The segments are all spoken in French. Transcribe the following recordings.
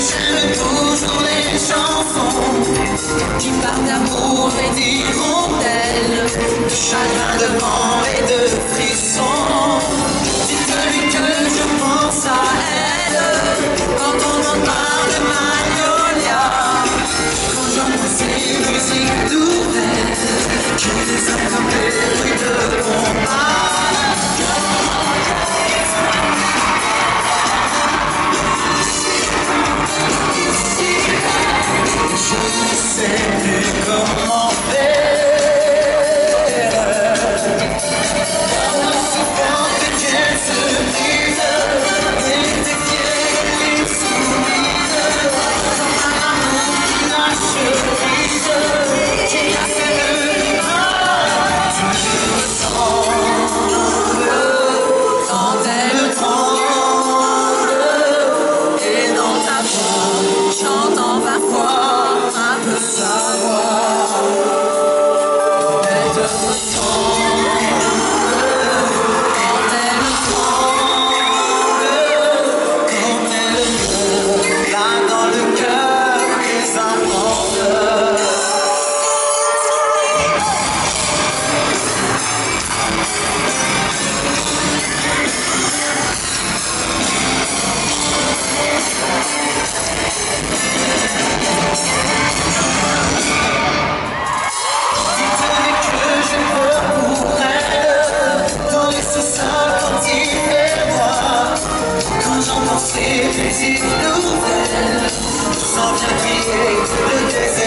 le tour sur les chansons qui parlent d'amour et d'immortelles, de chagrin de vent et de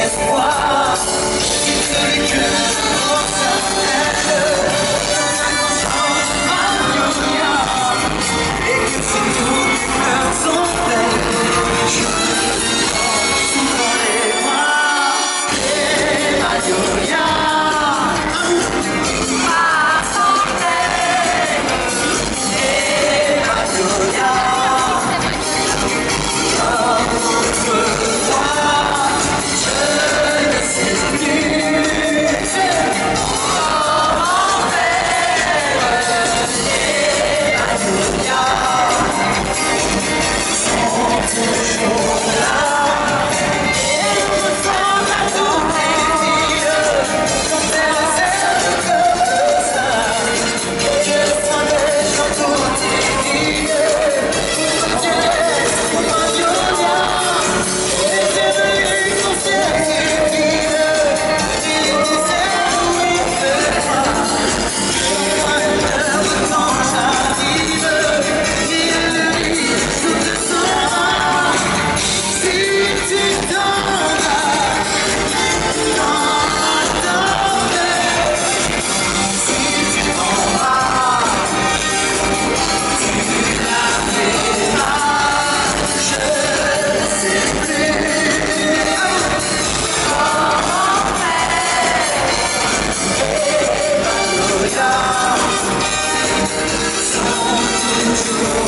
Yes,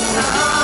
Oh,